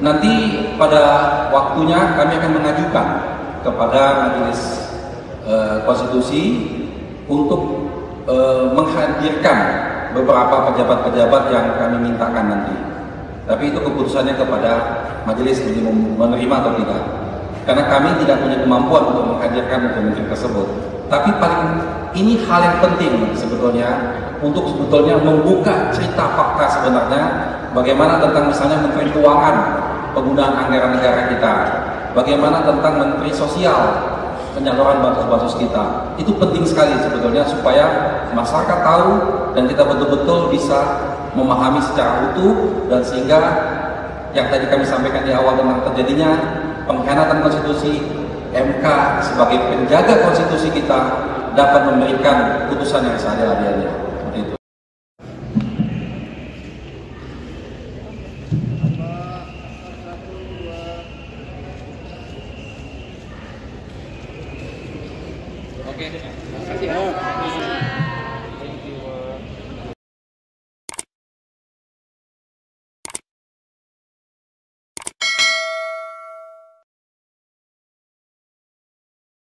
nanti pada waktunya kami akan mengajukan kepada Majelis uh, Konstitusi untuk uh, menghadirkan beberapa pejabat-pejabat yang kami mintakan nanti. Tapi itu keputusannya kepada majelis menerima atau tidak. Karena kami tidak punya kemampuan untuk menghadirkan menteri tersebut. Tapi paling ini hal yang penting sebetulnya untuk sebetulnya membuka cerita fakta sebenarnya bagaimana tentang misalnya menteri keuangan penggunaan anggaran negara kita, bagaimana tentang menteri sosial penyaluran bansos-bansos kita. Itu penting sekali sebetulnya supaya masyarakat tahu dan kita betul-betul bisa memahami secara utuh dan sehingga yang tadi kami sampaikan di awal tentang terjadinya pengkhianatan konstitusi MK sebagai penjaga konstitusi kita dapat memberikan putusan yang seadil-adilnya. Oke. Terima kasih.